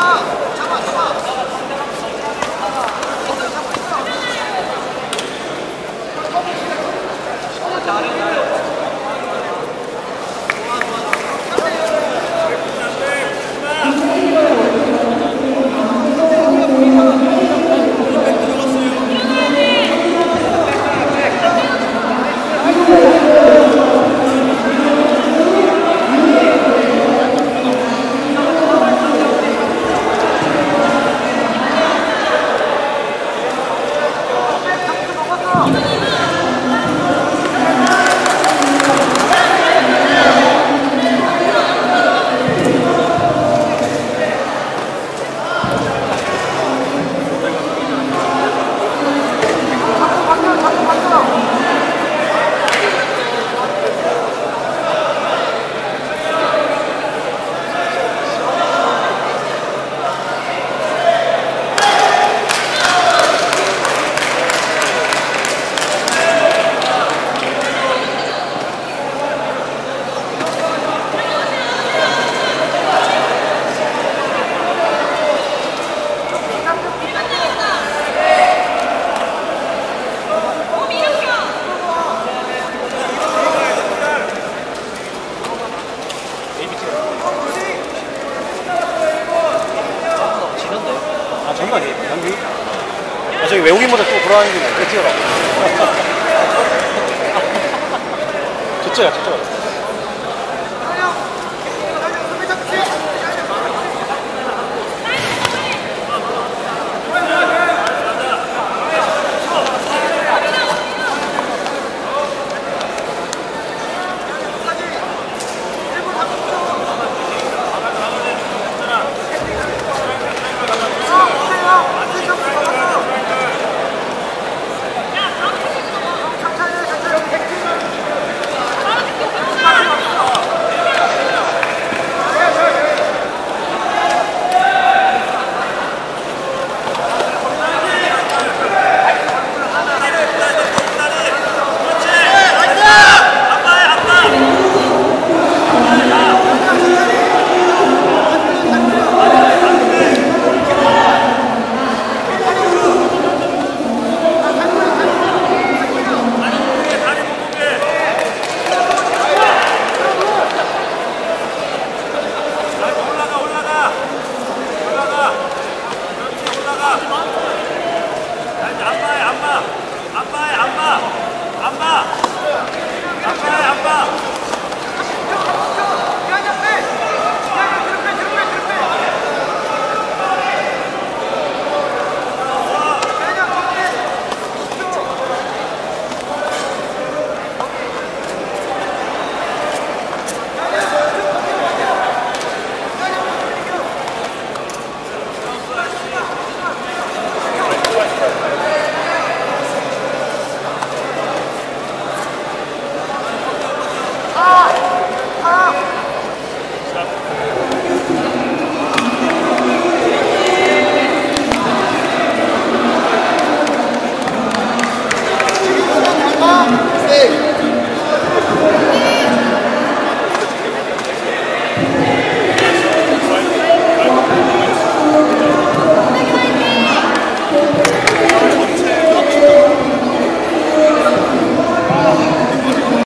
ー。 돌아다니는 게 찍어라. 저쪽이야, 저쪽.